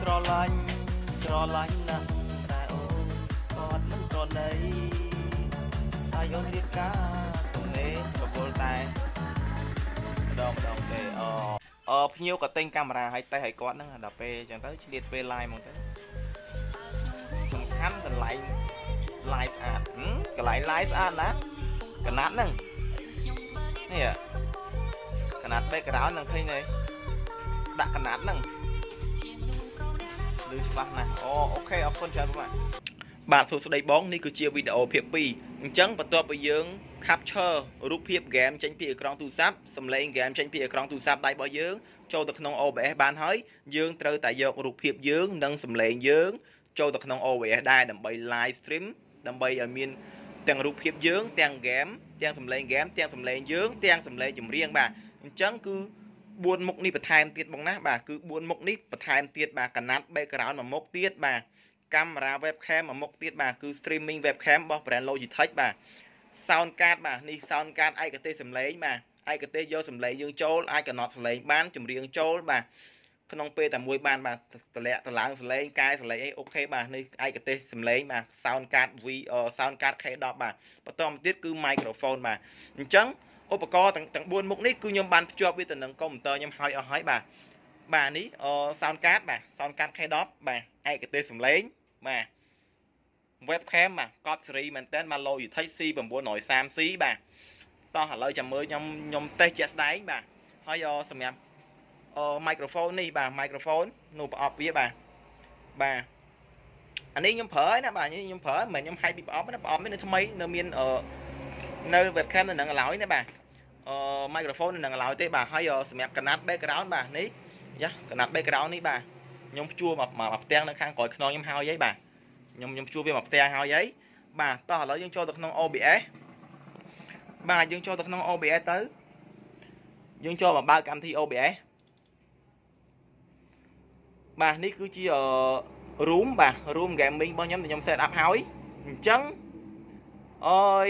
ស្រឡាញ់ស្រឡាញ់ណាស់តែអូនគាត់មិនប្រណីសាយអូនរៀបការទំនេរវល់តែម្ដងម្ដងទេអអភ្ញៀវក៏ទិញកាមេរ៉ាឲ្យតេស្តឲ្យគាត់ហ្នឹងដល់ពេលអញ្ចឹងទៅឆ្លៀតពេល live ហ្មងទៅសំខាន់កន្លែង live ស្អាតកន្លែង live ស្អាតណាកណាត់ហ្នឹងនេះកណាត់ background ហ្នឹងឃើញទេដាក់កណាត់ហ្នឹង ឮច្បាស់ណាស់អូអូខេអរគុណច្រើនបងបាទសួស្តីបងនេះគឺជាវីដេអូភាព2អញ្ចឹងបន្ទាប់ពីយើង capture រូបភាពហ្គេមចេញពីអេក្រង់ទូរស័ព្ទសម្លេងហ្គេមចេញពីអេក្រង់ទូរស័ព្ទដៃរបស់យើងចូលទៅក្នុង OBS បានហើយយើងត្រូវតែយករូបភាពយើងនិងសម្លេងយើងចូលទៅក្នុង OBS ដែរដើម្បី live stream ដើម្បីឲ្យមានទាំងរូបភាពយើងទាំងហ្គេមទាំងសម្លេងហ្គេមទាំងសម្លេងយើងទាំងសម្លេងចម្រៀងបាទអញ្ចឹងគឺ 4មុខនេះបន្ថែមទៀតបងណាបាទគឺ4មុខនេះបន្ថែមទៀតបាទកណាត់ background មួយមុខទៀតបាទកាមេរ៉ា webcam មួយមុខទៀតបាទគឺ streaming webcam របស់ brand Logitech បាទ sound card បាទនេះ sound card ឯកទេសសំឡេងបាទឯកទេសយកសំឡេងយើងចូលអាចកំណត់សំឡេងបានចម្រៀងចូលបាទក្នុងពេលតែមួយបានបាទតម្លាក់តម្លើងសំឡេងកែសំឡេងអីអូខេបាទនេះឯកទេសសំឡេងបាទ sound card V sound card K10 បាទបន្តមកទៀតគឺ microphone បាទអញ្ចឹង ឧបករណ៍ទាំងទាំង4មុខនេះគឺខ្ញុំបានភ្ជាប់វាទៅនឹងកុំព្យូទ័រខ្ញុំហើយអស់ហើយបាទបាទនេះអ sound card បាទ sound card K10 បាទឯកទេសសំឡេងបាទ webcam បាទកត់សេរីមែនតើមក Logitech C930C បាទតោះឥឡូវចាំមើលខ្ញុំខ្ញុំតេស្តជាក់ស្ដែងបាទហើយសម្រាប់អ microphone នេះបាទ microphone នោះប្រអប់វាបាទបាទអានេះខ្ញុំប្រើហើយណាបាទខ្ញុំប្រើមិនខ្ញុំហាយពីប្រអប់ណាប្រអប់នេះនៅថ្មីនៅមានអឺ នៅ webcam នៅនឹងឡើយណាបាទអឺ microphone នៅនឹងឡើយទេបាទហើយសម្រាប់កណាត់ background បាទនេះយ៉ាកណាត់ background នេះបាទខ្ញុំភ្ជួរមកមកផ្ទាំងនៅខាងក្រោយខ្នងខ្ញុំហើយហីបាទខ្ញុំខ្ញុំជួបវាមកផ្ទាំងហើយហីបាទតោះឥឡូវយើងចូលទៅក្នុង OBS បាទយើងចូលទៅក្នុង OBS ទៅយើងចូលមកបើកកម្មវិធី OBS បាទនេះគឺជា room បាទ room gaming របស់ខ្ញុំដែលខ្ញុំ set up ហើយអញ្ចឹង អើយ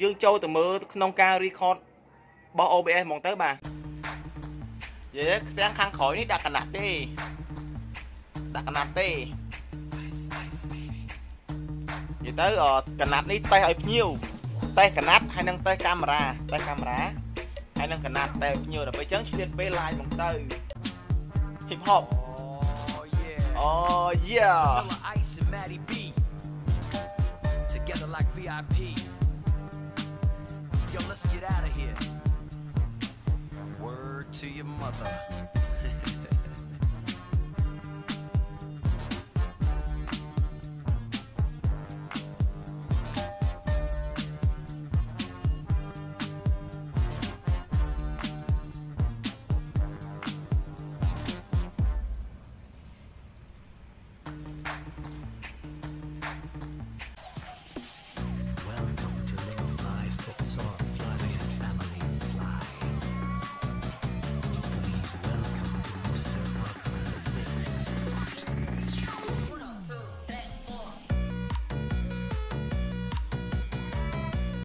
យើងចូលទៅមើលក្នុងការ record របស់ OBS ហ្មងទៅបាទយេខ្ទាំងខាងក្រោយនេះដាក់កណាត់ទេដាក់កណាត់ទេនិយាយទៅកណាត់នេះតេសឲ្យភ្ញៀវតេសកណាត់ហើយនឹងតេសកាមេរ៉ាតេសកាមេរ៉ាហើយនឹងកណាត់តេសភ្ញៀវដល់ពេលអញ្ចឹងឆ្លៀតពេល live ហ្មងទៅ hip hop Oh yeah Ice and Maddie B Together like VIP Yo let's get out of here. Word to your mother